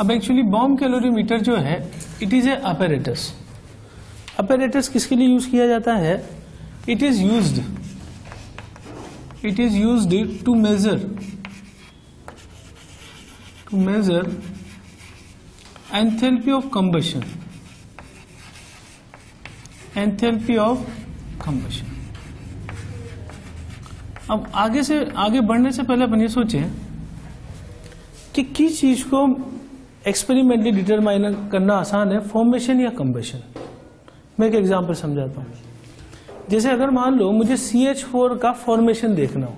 अब actually bomb calorimeter जो है it is a apparatus apparatus किसके लिए यूज़ किया जाता है? It is used it is used to measure to measure enthalpy of combustion enthalpy of combustion अब आगे से, आगे बढ़ने से पहले अपन ये सोचें कि किस चीज़ को एक्सपेरिमेंटली डिटरमाइन करना आसान है फॉर्मेशन या कम्बेशन मैं एक एग्ज़ाम्पल समझाता हूँ। जैसे अगर मान लो मुझे सी एच फोर का फॉर्मेशन देखना हो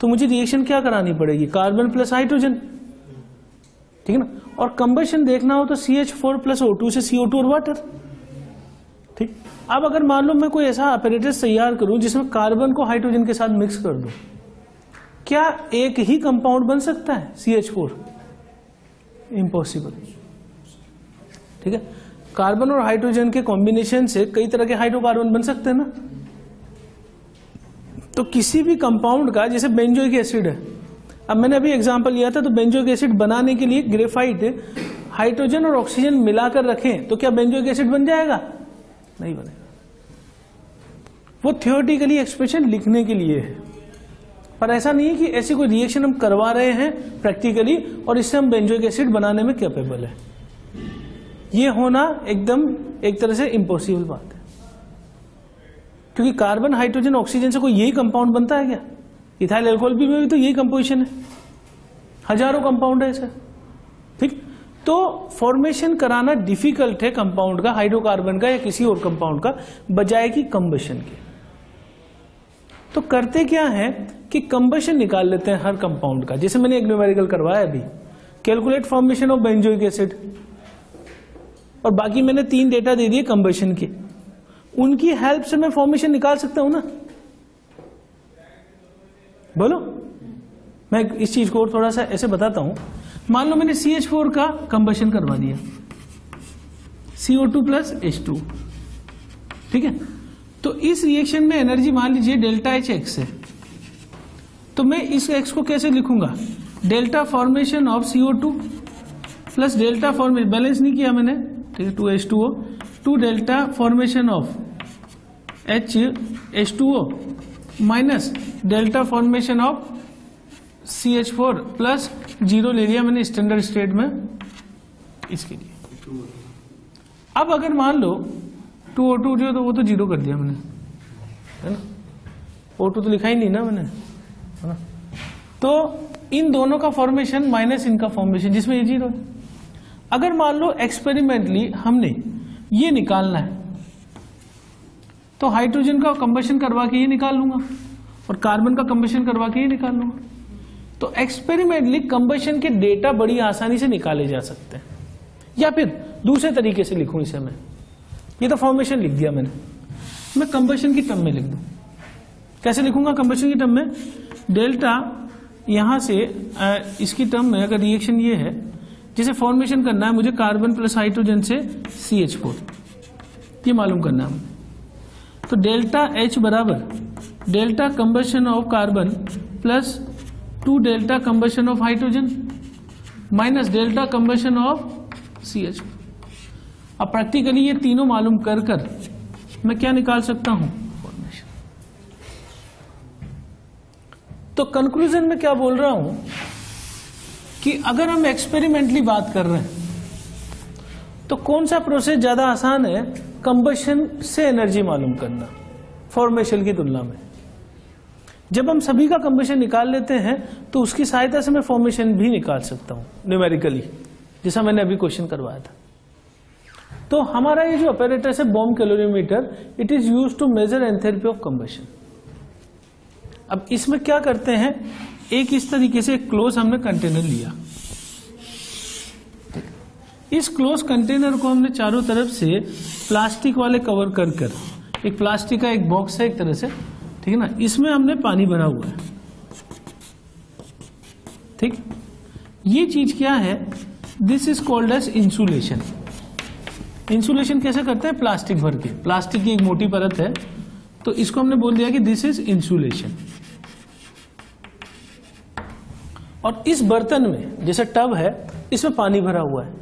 तो मुझे रिएक्शन क्या करानी पड़ेगी? कार्बन प्लस हाइड्रोजन ठीक है ना? और कंबशन देखना हो तो C H four plus O two से सीओ टू और वाटर ठीक? अब अगर मान लो मैं कोई ऐसा अपरेटस तैयार करूँ जिसमें कार्बन को हाइड्रोजन के साथ मिक्स कर दूँ, क्या एक ही कंपाउंड बन सकता है सी एच फोर इम्पॉसिबल ठीक है? कार्बन और हाइड्रोजन के कॉम्बिनेशन से कई तरह के हाइड्रोकार्बन बन सकते हैं ना? तो किसी भी कंपाउंड का, जैसे बेंजोइक एसिड है। अब मैंने अभी एग्जांपल लिया था तो बेंजोइक एसिड बनाने के लिए ग्रेफाइट हाइड्रोजन और ऑक्सीजन मिलाकर रखें तो क्या बेंजोइक एसिड बन जाएगा? नहीं बनेगा। वो थियोरटिकली एक्सप्रेशन लिखने के लिए है। पर ऐसा नहीं है कि ऐसी कोई रिएक्शन हम करवा रहे हैं प्रैक्टिकली और इससे हम बेंजोइक एसिड बनाने में कैपेबल है। ये होना एकदम एक तरह से इम्पॉसिबल बात है। क्योंकि कार्बन हाइड्रोजन ऑक्सीजन से कोई यही कंपाउंड बनता है क्या? इथाइल एल्कोहल भी में भी तो यही कंपोजिशन है। हज़ारों कंपाउंड है ऐसे ठीक? तो फॉर्मेशन कराना डिफ़िकल्ट है कंपाउंड का हाइड्रोकार्बन का या किसी और कंपाउंड का, बजाय की कंबशन के। तो करते क्या है? कि कंबशन निकाल लेते हैं हर कंपाउंड का। जैसे मैंने एक न्यूमेरिकल करवाया अभी। Calculate formation of benzoic acid और बाकी मैंने तीन डेटा दे दिए कंबशन के। उनकी हेल्प से मैं फॉर्मेशन निकाल सकता हूँ ना? बोलो। मैं इस चीज़ को और थोड़ा सा ऐसे बताता हूँ। मान लो मैंने सी एच फोर का कंबशन करवा दिया। CO two plus H two ठीक है? तो इस रिएक्शन में एनर्जी मान लीजिए डेल्टा एच एक्स है। तो मैं इस एक्स को कैसे लिखूँगा? Delta formation of CO two plus delta formation balance नहीं किया मैंने। ठीक है two H two O two delta formation of H H two O minus delta formation of C H four plus zero ले लिया मैंने स्टैंडर्ड स्टेट में इसके लिए। अब अगर मान लो टू ओ टू जो तो वो तो ज़ीरो कर दिया मैंने, है ना? ओ टू तो लिखा ही नहीं ना मैंने। तो इन दोनों का फॉर्मेशन माइनस इनका फॉर्मेशन जिसमें ये ज़ीरो है। अगर मान लो एक्सपेरिमेंटली हमने ये निकालना है तो हाइड्रोजन का कंबशन करवा के ये निकाल लूँगा और कार्बन का कंबशन करवा के ये निकाल लूँगा। तो एक्सपेरिमेंटली कंबशन के डेटा बड़ी आसानी से निकाले जा सकते हैं। या फिर दूसरे तरीके से लिखूं इसे मैं। ये तो फॉर्मेशन लिख दिया मैंने। मैं कंबशन की टर्म में लिख दूँ। कैसे लिखूँगा कंबशन की टर्म में? डेल्टा यहाँ से इसकी टर्म में अगर रिएक्शन ये है, जिसे फॉर्मेशन करना है मुझे कार्बन प्लस हाइड्रोजन से सी एच फोर ये मालूम करना है तो डेल्टा एच बराबर, delta combustion of carbon plus two delta combustion of hydrogen minus delta combustion of C H अब प्रैक्टिकली ये तीनों मालूम कर कर मैं क्या निकाल सकता हूँ फॉर्मेशन तो कंक्लूजन में क्या बोल रहा हूँ? कि अगर हम एक्सपेरिमेंटली बात कर रहे हैं तो कौन सा प्रोसेस ज़्यादा आसान है? कंबशन से एनर्जी मालूम करना फॉर्मेशन की तुलना में। जब हम सभी का कंबशन निकाल लेते हैं तो उसकी सहायता से मैं फॉर्मेशन भी निकाल सकता हूँ न्यूमेरिकली जैसा मैंने अभी क्वेश्चन करवाया था। तो हमारा ये जो ऑपरेटर है bomb calorimeter it is use to measure enthalpy of combustion अब इसमें क्या करते हैं? एक इस तरीके से क्लोज हमने कंटेनर लिया। इस क्लोज कंटेनर को हमने चारों तरफ़ से प्लास्टिक वाले कवर कर कर, एक प्लास्टिक का एक बॉक्स है एक तरह से, ठीक है ना? इसमें हमने पानी भरा हुआ है। ठीक? ये चीज़ क्या है? This is called as insulation insulation कैसे करते हैं? प्लास्टिक भर के। प्लास्टिक की एक मोटी परत है। तो इसको हमने बोल दिया कि दिस इज़ इंसुलेशन और इस बर्तन में, जैसे टब है, इसमें पानी भरा हुआ है।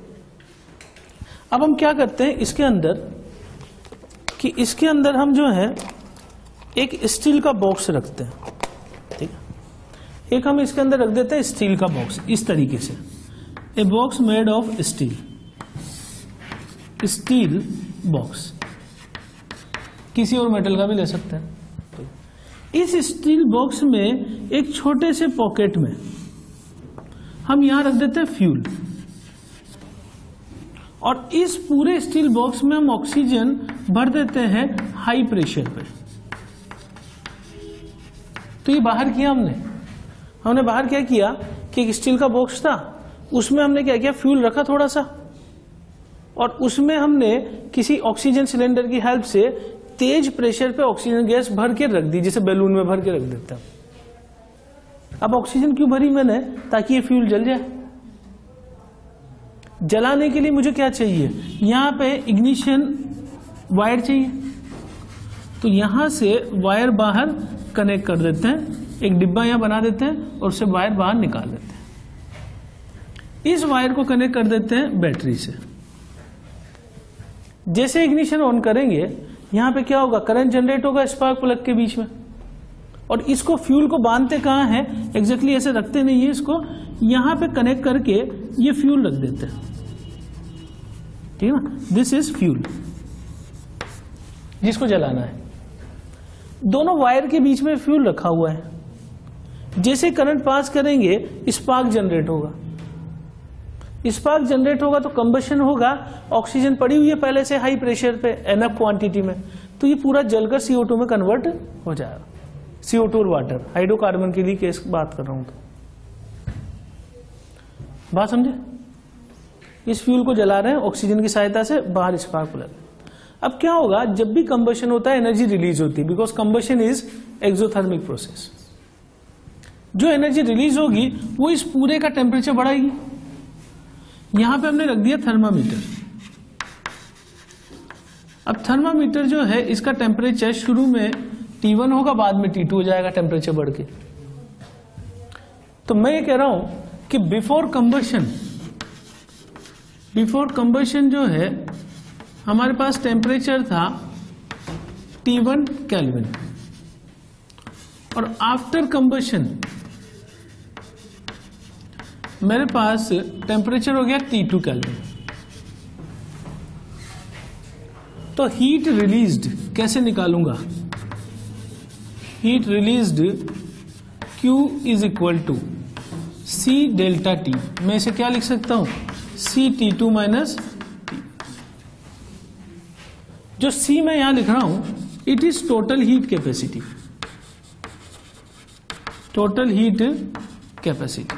अब हम क्या करते हैं, इसके अंदर, कि इसके अंदर हम जो है, एक स्टील का बॉक्स रखते हैं। ठीक है? एक हम इसके अंदर रख देते हैं स्टील का बॉक्स, इस तरीके से। A box made of steel. Steel box. किसी और मेटल का भी ले सकते हैं। इस स्टील बॉक्स में एक छोटे से पॉकेट में हम यहाँ रख देते हैं फ्यूल और इस पूरे स्टील बॉक्स में हम ऑक्सीजन भर देते हैं हाई प्रेशर पे. तो ये बाहर किया हमने. हमने बाहर क्या किया कि एक स्टील का बॉक्स था, उसमें हमने क्या किया? फ्यूल रखा थोड़ा सा और उसमें हमने किसी ऑक्सीजन सिलेंडर की हेल्प से तेज प्रेशर पे ऑक्सीजन गैस भर के रख दी, जैसे बैलून में भर के रख देता अब ऑक्सीजन क्यों भरी मैंने? ताकि ये फ्यूल जल जाए। जलाने के लिए मुझे क्या चाहिए? यहाँ पे इग्निशन वायर चाहिए। तो यहाँ से वायर बाहर कनेक्ट कर देते हैं। एक डिब्बा यहाँ बना देते हैं और उसे वायर बाहर निकाल देते हैं। इस वायर को कनेक्ट कर देते हैं बैटरी से। जैसे इग्निशन ऑन करेंगे, यहाँ पे क्या होगा? करंट जनरेट होगा स्पार्क प्लग के बीच में। और इसको फ्यूल को बांधते कहाँ है? एग्जैक्टली ऐसे रखते नहीं है इसको। यहाँ पे कनेक्ट करके ये फ्यूल रख देते हैं। ठीक है ना? दिस इज़ फ्यूल जिसको जलाना है। दोनों वायर के बीच में फ्यूल रखा हुआ है। जैसे करंट पास करेंगे स्पार्क जनरेट होगा। स्पार्क जनरेट होगा तो कंबशन होगा। ऑक्सीजन पड़ी हुई है पहले से हाई प्रेशर पे एनफ क्वांटिटी में। तो ये पूरा जलकर सीओ में कन्वर्ट हो जाएगा। सीओ टू और वाटर हाइड्रोकार्बन के लिए केस बात कर रहा हूँ? तो बात समझे? इस फ्यूल को जला रहे हैं ऑक्सीजन की सहायता से बाहर स्पार्क प्लग अब क्या होगा, जब भी कंबशन होता है एनर्जी रिलीज़ होती है because combustion is exothermic process जो एनर्जी रिलीज़ होगी, वो इस पूरे का टेम्परेचर बढ़ाएगी। यहाँ पे हमने रख दिया थर्मामीटर अब थर्मामीटर जो है, इसका टेम्परेचर शुरू में T1 होगा, बाद में T2 हो जाएगा टेम्परेचर बढ़ के। तो मैं ये कह रहा हूँ कि बिफोर कंबशन बिफोर कंबशन जो है, हमारे पास टेम्परेचर था T1 कैलविन और आफ्टर कंबशन मेरे पास टेम्परेचर हो गया T2 कैलविन तो हीट रिलीज्ड कैसे निकालूँगा? Heat released Q is equal to C delta T मैं इसे क्या लिख सकता हूँ? सी टी टू माइनस जो C मैं यहाँ लिख रहा हूँ it is total heat capacity total heat capacity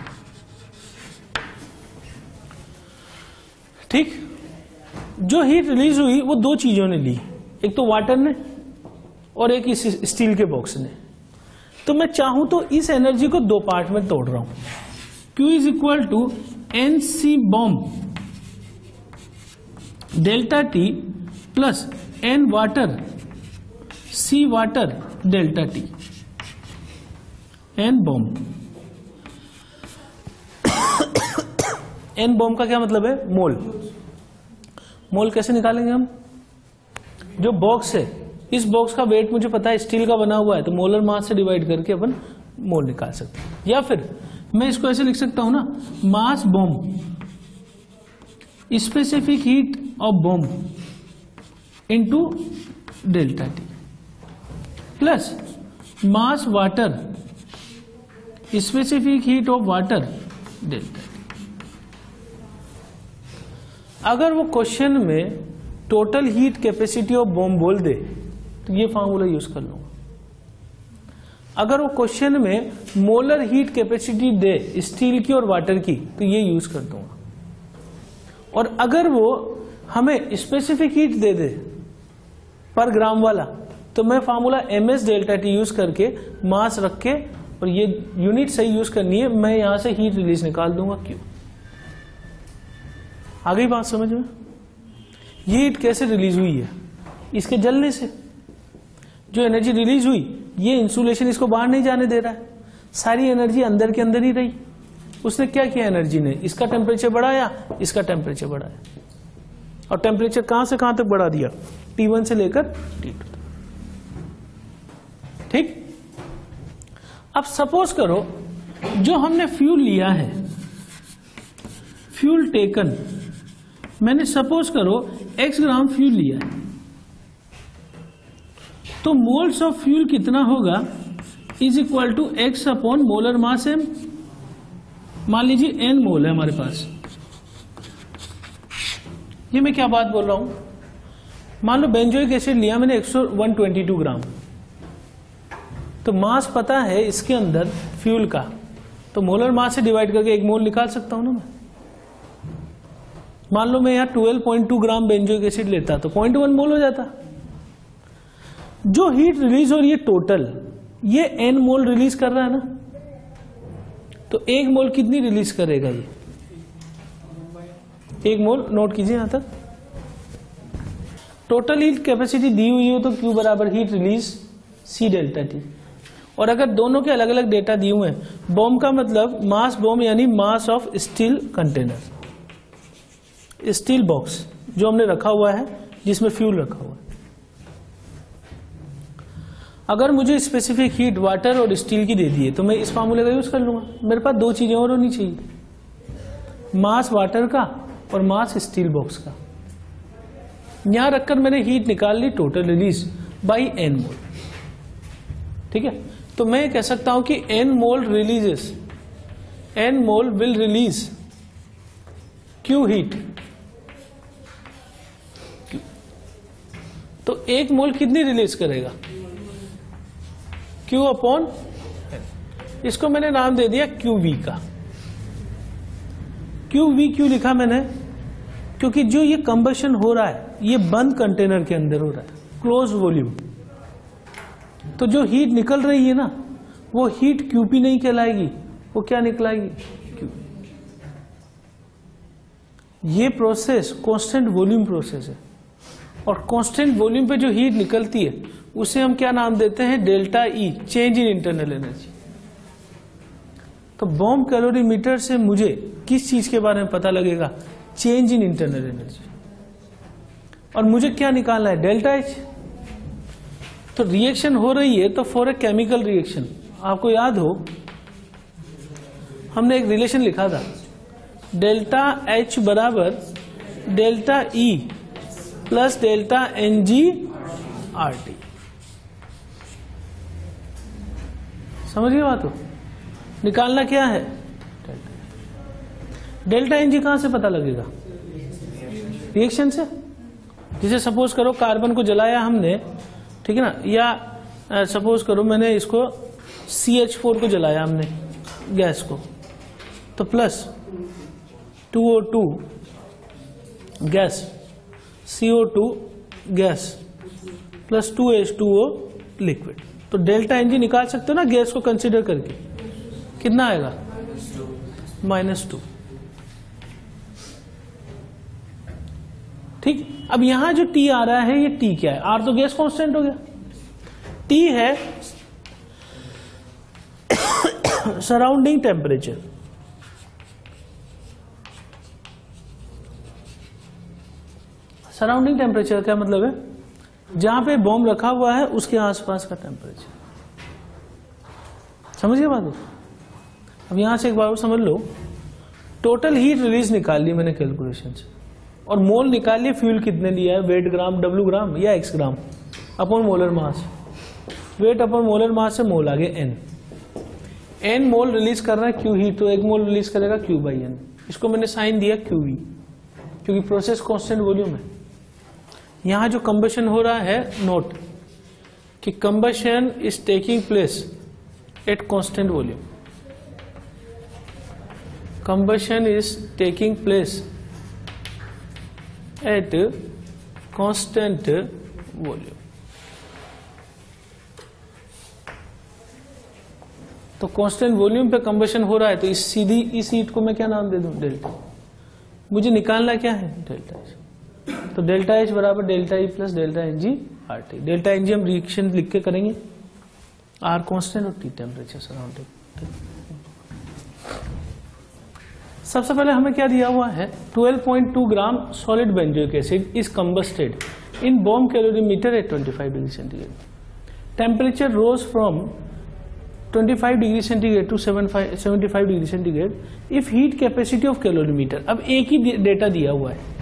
ठीक? जो हीट रिलीज़ हुई, वो दो चीज़ों ने ली। एक तो वाटर ने और एक इस स्टील के बॉक्स ने। तो मैं चाहूँ तो इस एनर्जी को दो पार्ट में तोड़ रहा हूँ। Q is equal to N C bomb delta T plus N water C water delta T N bomb N bomb का क्या मतलब है? मोल। मोल कैसे निकालेंगे हम? जो बॉक्स है इस बॉक्स का वेट मुझे पता है स्टील का बना हुआ है तो मोलर मास से डिवाइड करके अपन मोल निकाल सकते हैं। या फिर, मैं इसको ऐसे लिख सकता हूँ ना mass bomb specific heat of bomb into delta T plus mass water specific heat of water delta T अगर वो क्वेश्चन में total heat capacity of bomb बोल दे तो ये फॉर्मूला यूज़ कर लूँगा। अगर वो क्वेश्चन में मोलर हीट कैपेसिटी दे स्टील की और वाटर की तो ये यूज़ कर दूँगा। और अगर वो हमें स्पेसिफिक हीट दे दे पर ग्राम वाला तो मैं formula M S delta T use करके मास रख के, और ये यूनिट सही यूज़ करनी है, मैं यहाँ से हीट रिलीज़ निकाल दूँगा। क्यों? आ गई बात समझ में? ये हीट कैसे रिलीज़ हुई है? इसके जलने से। जो एनर्जी रिलीज़ हुई, ये इंसुलेशन इसको बाहर नहीं जाने दे रहा है। सारी एनर्जी अंदर के अंदर ही रही। उसने क्या किया एनर्जी ने? इसका टेम्परेचर बढ़ाया, इसका टेम्परेचर बढ़ाया। और टेम्परेचर कहाँ से कहाँ तक बढ़ा दिया? T1 से लेकर T2 तक। ठीक? अब सपोज़ करो, जो हमने फ्यूल लिया है फ्यूल टेकन मैंने सपोज़ करो, x ग्राम फ्यूल लिया है। तो मोल्स ऑफ़ फ्यूल कितना होगा? Is equal to X upon molar mass M मान लीजिए एन मोल है हमारे पास। ये मैं क्या बात बोल रहा हूँ? मान लो बेंजोइक एसिड लिया मैंने 122 ग्राम। तो मास पता है इसके अंदर फ्यूल का। तो मोलर मास से डिवाइड करके एक मोल निकाल सकता हूँ ना मैं? मान लो मैं यहाँ 12.2 ग्राम बेंजोइक एसिड लेता तो 0.1 मोल हो जाता। जो हीट रिलीज़ हो रही है टोटल ये एन मोल रिलीज़ कर रहा है ना? तो एक मोल कितनी रिलीज़ करेगा ये? एक मोल नोट कीजिए यहाँ तक। टोटल हीट कैपेसिटी दी हुई हो तो क्यू बराबर heat release C delta T और अगर दोनों के अलग अलग डेटा दिए हुए हैं बॉम्ब का मतलब मास बॉम्ब यानी mass of steel container steel box जो हमने रखा हुआ है, जिसमें फ्यूल रखा हुआ है। अगर मुझे स्पेसिफिक हीट वाटर और स्टील की दे दिए तो मैं इस फार्मूले का यूज़ कर लूँगा। मेरे पास दो चीज़ें और होनी चाहिए। मास वाटर का और मास स्टील बॉक्स का। यहाँ रखकर मैंने हीट निकाल ली total release by N mole ठीक है? तो मैं कह सकता हूँ कि N mole releases N mole will release Q heat तो एक मोल कितनी रिलीज़ करेगा? क्यू अपॉन इसको मैंने नाम दे दिया क्यू वी का। क्यू वी क्यू लिखा मैंने? क्योंकि जो ये कंबशन हो रहा है, ये बंद कंटेनर के अंदर हो रहा है क्लोज वॉल्यूम तो जो हीट निकल रही है ना, वो हीट क्यूपी नहीं कहलाएगी, वो क्या निकलाएगी? क्यूपी ये प्रोसेस कांस्टेंट वॉल्यूम प्रोसेस है। और कांस्टेंट वॉल्यूम पे जो हीट निकलती है उसे हम क्या नाम देते हैं? Delta E change in internal energy तो बॉम्ब कैलोरीमीटर से मुझे किस चीज़ के बारे में पता लगेगा? चेंज इन इंटरनल एनर्जी और मुझे क्या निकालना है? डेल्टा एच तो रिएक्शन हो रही है तो फॉर ए केमिकल रिएक्शन आपको याद हो, हमने एक रिलेशन लिखा था। डेल्टा एच बराबर delta E plus delta N G R T समझिए बात? हो निकालना क्या है? डेल्टा एन जी कहाँ से पता लगेगा? रिएक्शन से? जैसे सपोज़ करो कार्बन को जलाया हमने, ठीक है ना? या सपोज़ करो मैंने इसको सी एच फोर को जलाया हमने, गैस को। तो plus two O two gas C O two gas plus two H two O liquid तो डेल्टा एनजी निकाल सकते हो ना गैस को कंसिडर करके? कितना आएगा? माइनस टू ठीक? अब यहाँ जो टी आ रहा है, ये टी क्या है? आर तो गैस कांस्टेंट हो गया। टी है सराउंडिंग टेम्परेचर सराउंडिंग टेम्परेचर क्या मतलब है? जहाँ पे बॉम्ब रखा हुआ है, उसके आसपास का टेम्परेचर समझिए बात? अब यहाँ से एक बार समझ लो। टोटल हीट रिलीज़ निकाल ली मैंने कैलकुलेशन से। और मोल निकाल लिए फ्यूल कितने लिया है? वेट ग्राम डब्ल्यू ग्राम या X gram upon molar mass weight upon molar mass से मोल आगे एन एन मोल रिलीज़ कर रहा है क्यू हीट तो एक मोल रिलीज़ करेगा क्यू बाई एन इसको मैंने साइन दिया क्यू वी क्योंकि प्रोसेस कॉन्स्टेंट वॉल्यूम है। यहाँ जो कंबशन हो रहा है नोट कि combustion is taking place at constant volume combustion is taking place at constant volume तो कांस्टेंट वॉल्यूम पे कंबशन हो रहा है तो इस सीधी, इस हीट को मैं क्या नाम दे दूँ? डेल्टा मुझे निकालना क्या है? डेल्टा तो डेल्टा एच बराबर delta E plus delta N G R T delta N G हम रिएक्शन लिख के करेंगे। आर कांस्टेंट और टी टेम्परेचर सराउंडिंग सबसे पहले हमें क्या दिया हुआ है? 12.2 gram solid benzoic acid is combusted in bomb calorimeter at 25 degree centigrade temperature rose from 25 degree centigrade to 75 degree centigrade if heat capacity of calorimeter अब एक ही डेटा दिया हुआ है।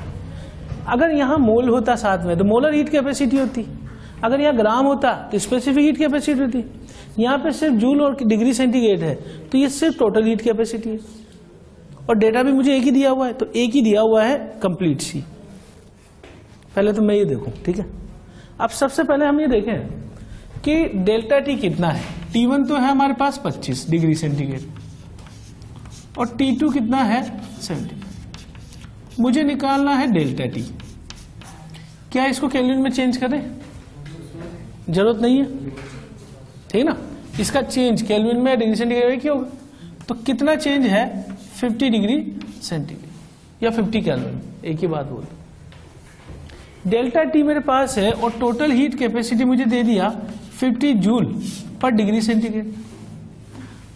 अगर यहाँ मोल होता साथ में तो मोलर हीट कैपेसिटी होती। अगर यहाँ ग्राम होता तो स्पेसिफिक हीट कैपेसिटी होती। यहाँ पे सिर्फ़ जूल और डिग्री सेंटीग्रेड है तो ये सिर्फ़ टोटल हीट कैपेसिटी है। और डेटा भी मुझे एक ही दिया हुआ है तो एक ही दिया हुआ है कंप्लीट सी पहले तो मैं ये देखूँ, ठीक है? अब सबसे पहले हम ये देखें कि डेल्टा टी कितना है। टी वन तो है हमारे पास 25 डिग्री सेंटीग्रेड और टी टू कितना है 70 मुझे निकालना है डेल्टा टी क्या इसको कैलोरी में चेंज करें? ज़रूरत नहीं है। ठीक ना? इसका चेंज केल्विन में डिग्री सेंटीग्रेड में क्या होगा? तो कितना चेंज है? 50 डिग्री सेंटीग्रेड या 50 कैलोरी एक ही बात बोल डेल्टा टी मेरे पास है और टोटल हीट कैपेसिटी मुझे दे दिया 50 जूल पर डिग्री सेंटीग्रेड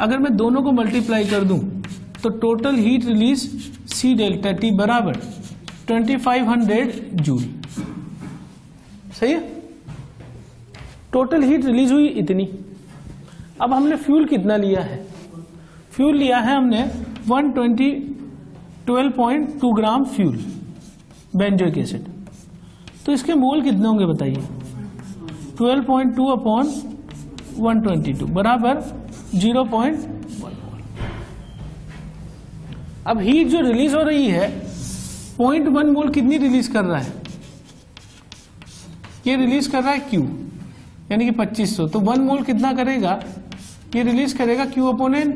अगर मैं दोनों को मल्टीप्लाई कर दूँ तो total heat release C delta T बराबर 2500 जूल सही है? टोटल हीट रिलीज़ हुई इतनी। अब हमने फ्यूल कितना लिया है? फ्यूल लिया है हमने 120 12.2 ग्राम फ्यूल बेंजोइक एसिड तो इसके मोल कितने होंगे बताइए? 12.2 अपॉन 122 बराबर 0.1 अब हीट जो रिलीज़ हो रही है पॉइंट वन मोल कितनी रिलीज़ कर रहा है? ये रिलीज़ कर रहा है क्यू यानी कि 2500 तो वन मोल कितना करेगा? ये रिलीज़ करेगा क्यू अपॉन एन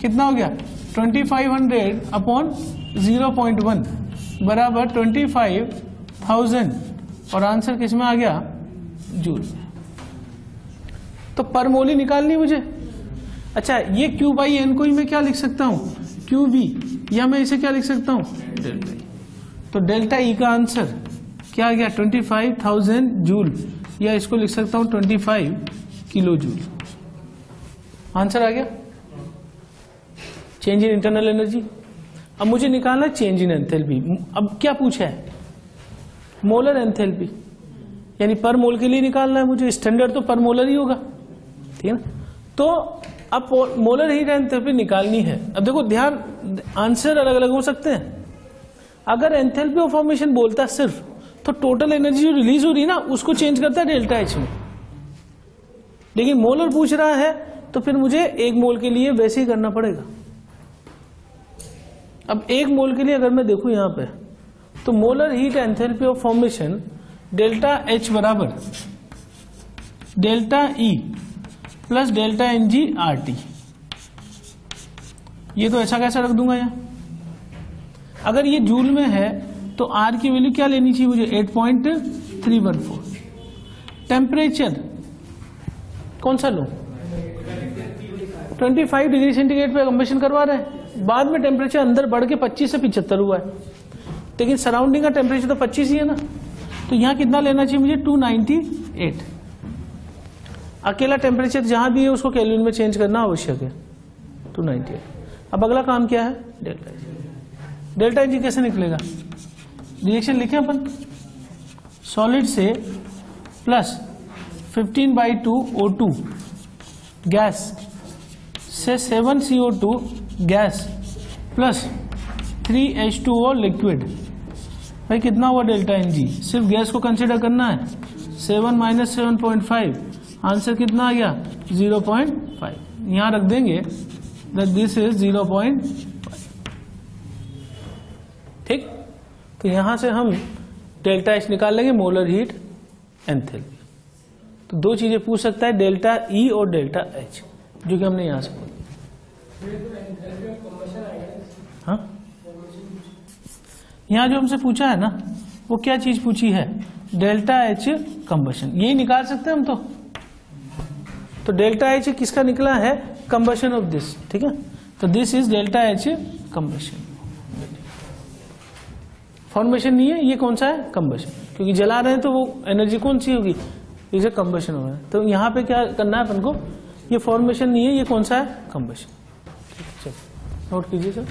कितना हो गया? 2500 अपॉन 0.1 बराबर 25,000 और आंसर किसमें आ गया? जूल तो पर मोल ही निकालनी मुझे। अच्छा ये क्यू बाई एन को ही मैं क्या लिख सकता हूँ? क्यू बी या मैं इसे क्या लिख सकता हूँ? डेल्टा ई तो डेल्टा ई का आंसर क्या आ गया? 25,000 जूल या इसको लिख सकता हूँ 25 किलो जूल आंसर आ गया? चेंज इन इंटरनल एनर्जी अब मुझे निकालना चेंज इन एंथैल्पी अब क्या पूछा है? मोलर एंथैल्पी यानी पर मोल के लिए निकालना है मुझे. स्टैंडर्ड तो पर मोलर ही होगा. ठीक है ना? तो अब मोलर हीट एंथैल्पी निकालनी है. अब देखो ध्यान आंसर अलग अलग हो सकते हैं. अगर एंथैल्पी ऑफ़ फॉर्मेशन बोलता सिर्फ़ तो टोटल एनर्जी जो रिलीज़ हो रही है ना, उसको चेंज करता है डेल्टा एच में। लेकिन मोलर पूछ रहा है तो फिर मुझे एक मोल के लिए वैसे ही करना पड़ेगा। अब एक मोल के लिए अगर मैं देखूँ यहाँ पे तो molar heat enthalpy of formation delta H बराबर delta E plus delta N G R T ये तो ऐसा कैसा रख दूँगा यहाँ। अगर ये जूल में है तो आर की वैल्यू क्या लेनी चाहिए मुझे? 8.314 टेम्परेचर कौन सा लो? 25 डिग्री सेंटीग्रेड पे कंबेशन करवा रहे हैं। बाद में टेम्परेचर अंदर बढ़ के 25 से 75 हुआ है। लेकिन सराउंडिंग का टेम्परेचर तो 25 ही है ना। तो यहाँ कितना लेना चाहिए मुझे? 298 अकेला टेम्परेचर जहाँ भी है, उसको कैलविन में चेंज करना आवश्यक है। 298 अब अगला काम क्या है? डेल्टा डेल्टा जी कैसे निकलेगा? रिएक्शन लिखे अपन। सॉलिड से plus 15 by two O two gas से 7 C O two gas plus 3 H two O liquid भाई कितना हुआ डेल्टा एन जी सिर्फ़ गैस को कंसिडर करना है। 7 minus seven point five answer कितना आ गया? 0.5 पॉइंट फाइव यहाँ रख देंगे दिस इज़ ज़ीरो पॉइंट तो यहाँ से हम डेल्टा एच निकाल लेंगे, मोलर हीट, एंथैल्पी। तो दो चीज़ें पूछ सकता है, डेल्टा ई e और डेल्टा एच जो कि हमने यहाँ से बोला। हाँ? यहाँ जो हमसे पूछा है ना, वो क्या चीज़ पूछी है? डेल्टा एच कंबशन यही निकाल सकते हैं हम तो। तो डेल्टा एच किसका निकला है? कंबशन ऑफ़ दिस ठीक है? तो this is delta H combustion formation नहीं है, ये कौन सा है? कम्बेशन क्योंकि जला रहे हैं तो वो एनर्जी कौन सी होगी? इसे कम्बेशन हो रहा है। तो यहाँ पे क्या करना है अपन को? ये फॉर्मेशन नहीं है, ये कौन सा है? कम्बेशन ठीक है नोट कीजिए सर